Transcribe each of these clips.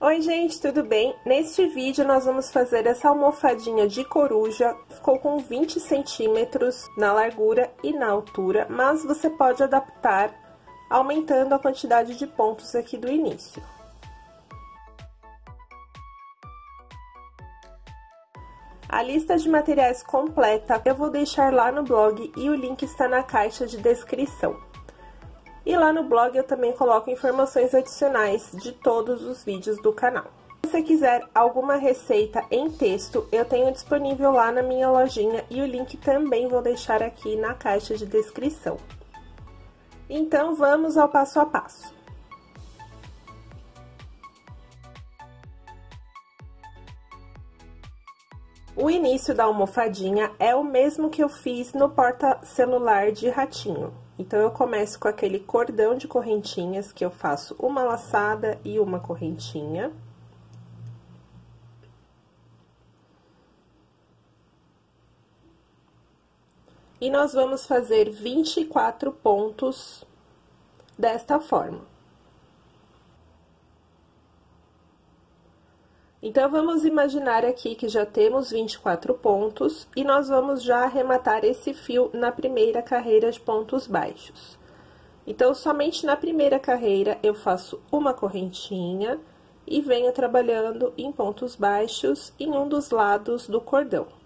Oi gente, tudo bem? Neste vídeo nós vamos fazer essa almofadinha de coruja, ficou com 20 centímetros na largura e na altura, mas você pode adaptar aumentando a quantidade de pontos aqui do início. A lista de materiais completa eu vou deixar lá no blog e o link está na caixa de descrição. E lá no blog eu também coloco informações adicionais de todos os vídeos do canal. Se você quiser alguma receita em texto, eu tenho disponível lá na minha lojinha e o link também vou deixar aqui na caixa de descrição. Então, vamos ao passo a passo. O início da almofadinha é o mesmo que eu fiz no porta-celular de ratinho. Então, eu começo com aquele cordão de correntinhas, que eu faço uma laçada e uma correntinha. E nós vamos fazer 24 pontos desta forma. Então, vamos imaginar aqui que já temos 24 pontos e nós vamos já arrematar esse fio na primeira carreira de pontos baixos. Então, somente na primeira carreira eu faço uma correntinha e venho trabalhando em pontos baixos em um dos lados do cordão.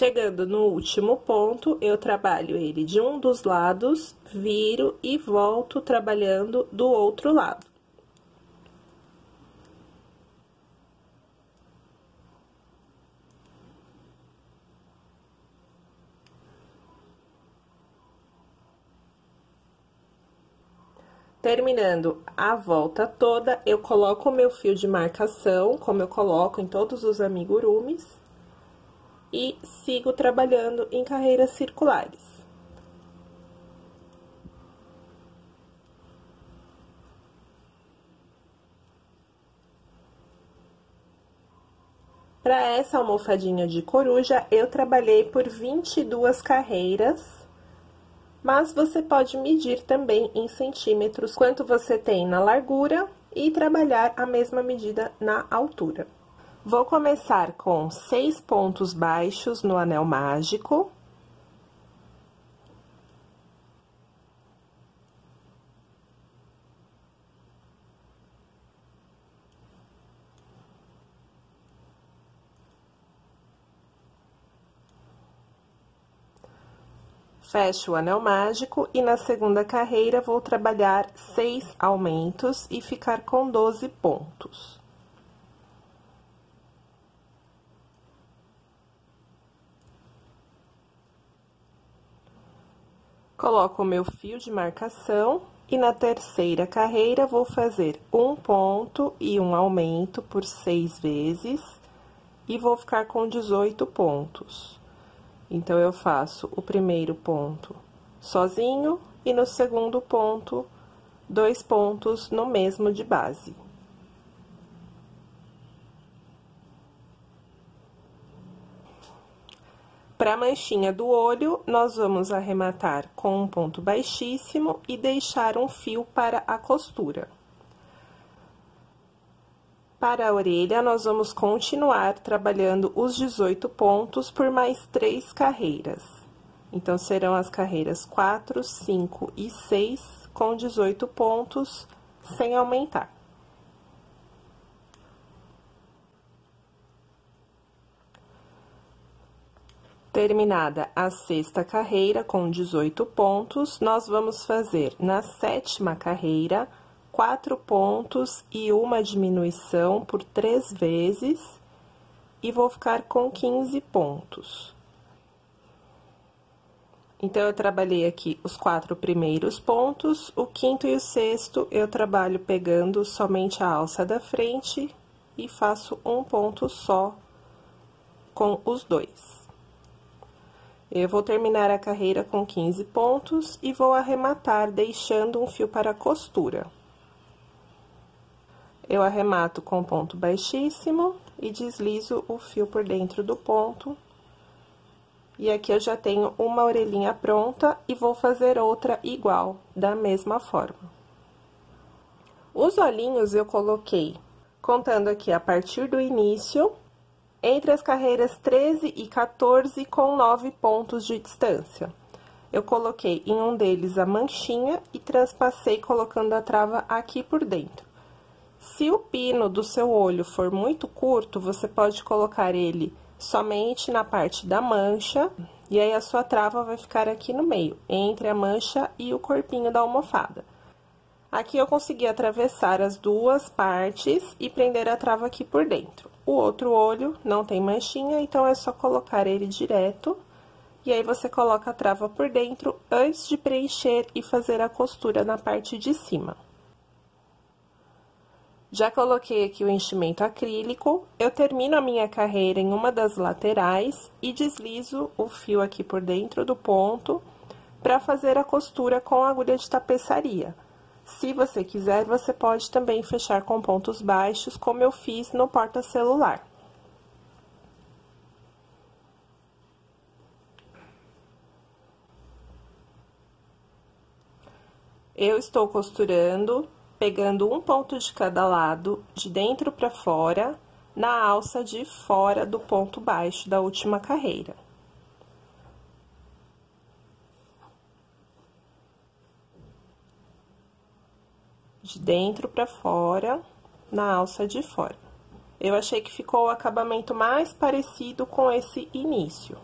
Chegando no último ponto, eu trabalho ele de um dos lados, viro e volto trabalhando do outro lado. Terminando a volta toda, eu coloco o meu fio de marcação, como eu coloco em todos os amigurumis e sigo trabalhando em carreiras circulares. Para essa almofadinha de coruja, eu trabalhei por 22 carreiras, mas você pode medir também em centímetros quanto você tem na largura e trabalhar a mesma medida na altura. Vou começar com seis pontos baixos no anel mágico. Fecho o anel mágico e na segunda carreira vou trabalhar seis aumentos e ficar com 12 pontos. Coloco o meu fio de marcação e na terceira carreira vou fazer um ponto e um aumento por seis vezes e vou ficar com 18 pontos. Então, eu faço o primeiro ponto sozinho e no segundo ponto, dois pontos no mesmo de base. Para a manchinha do olho, nós vamos arrematar com um ponto baixíssimo e deixar um fio para a costura. Para a orelha, nós vamos continuar trabalhando os 18 pontos por mais três carreiras. Então, serão as carreiras 4, 5 e 6 com 18 pontos, sem aumentar. Terminada a sexta carreira com 18 pontos, nós vamos fazer na sétima carreira quatro pontos e uma diminuição por três vezes e vou ficar com 15 pontos. Então, eu trabalhei aqui os quatro primeiros pontos, o quinto e o sexto eu trabalho pegando somente a alça da frente e faço um ponto só com os dois. Eu vou terminar a carreira com 15 pontos e vou arrematar deixando um fio para costura. Eu arremato com ponto baixíssimo e deslizo o fio por dentro do ponto. E aqui eu já tenho uma orelhinha pronta e vou fazer outra igual, da mesma forma. Os olhinhos eu coloquei, contando aqui a partir do início, entre as carreiras 13 e 14 com 9 pontos de distância. Eu coloquei em um deles a manchinha e transpassei colocando a trava aqui por dentro. Se o pino do seu olho for muito curto, você pode colocar ele somente na parte da mancha, e aí a sua trava vai ficar aqui no meio, entre a mancha e o corpinho da almofada. Aqui eu consegui atravessar as duas partes e prender a trava aqui por dentro. O outro olho não tem manchinha, então é só colocar ele direto. E aí, você coloca a trava por dentro antes de preencher e fazer a costura na parte de cima. Já coloquei aqui o enchimento acrílico, eu termino a minha carreira em uma das laterais e deslizo o fio aqui por dentro do ponto para fazer a costura com a agulha de tapeçaria. Se você quiser, você pode também fechar com pontos baixos, como eu fiz no porta-celular. Eu estou costurando, pegando um ponto de cada lado, de dentro para fora, na alça de fora do ponto baixo da última carreira. De dentro para fora, na alça de fora. Eu achei que ficou o acabamento mais parecido com esse início.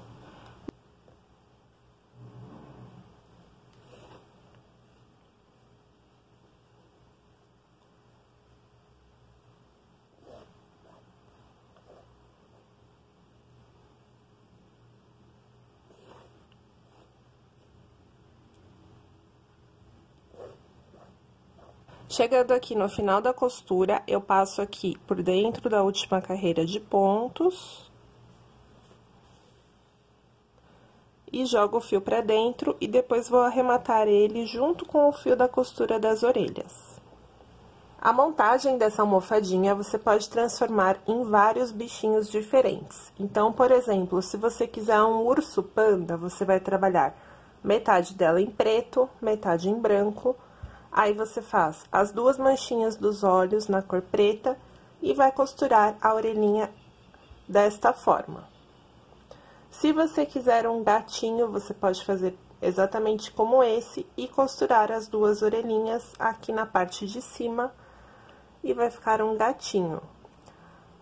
Chegando aqui no final da costura, eu passo aqui por dentro da última carreira de pontos. E jogo o fio pra dentro e depois vou arrematar ele junto com o fio da costura das orelhas. A montagem dessa almofadinha você pode transformar em vários bichinhos diferentes. Então, por exemplo, se você quiser um urso panda, você vai trabalhar metade dela em preto, metade em branco, Aí, você faz as duas manchinhas dos olhos na cor preta e vai costurar a orelhinha desta forma. Se você quiser um gatinho, você pode fazer exatamente como esse e costurar as duas orelhinhas aqui na parte de cima e vai ficar um gatinho.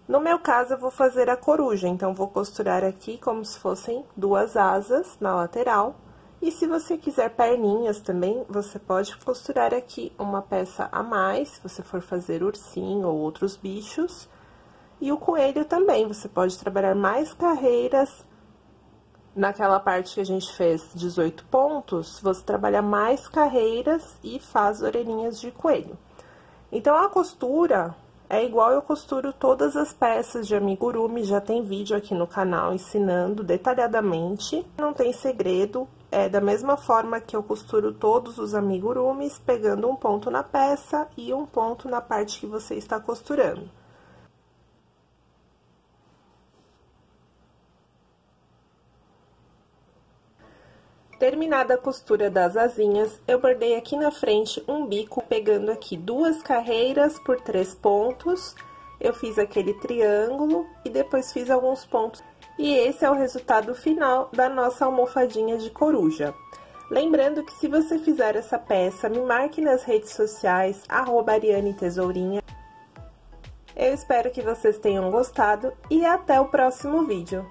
No meu caso, eu vou fazer a coruja, então, vou costurar aqui como se fossem duas asas na lateral e se você quiser perninhas também, você pode costurar aqui uma peça a mais, se você for fazer ursinho ou outros bichos. E o coelho também, você pode trabalhar mais carreiras. Naquela parte que a gente fez 18 pontos, você trabalha mais carreiras e faz orelhinhas de coelho. Então, a costura é igual eu costuro todas as peças de amigurumi, já tem vídeo aqui no canal ensinando detalhadamente. Não tem segredo, é da mesma forma que eu costuro todos os amigurumis, pegando um ponto na peça e um ponto na parte que você está costurando. Terminada a costura das asinhas, eu bordei aqui na frente um bico, pegando aqui duas carreiras por três pontos. Eu fiz aquele triângulo e depois fiz alguns pontos e esse é o resultado final da nossa almofadinha de coruja. Lembrando que se você fizer essa peça, me marque nas redes sociais, arroba Ariane Tesourinha. Eu espero que vocês tenham gostado e até o próximo vídeo.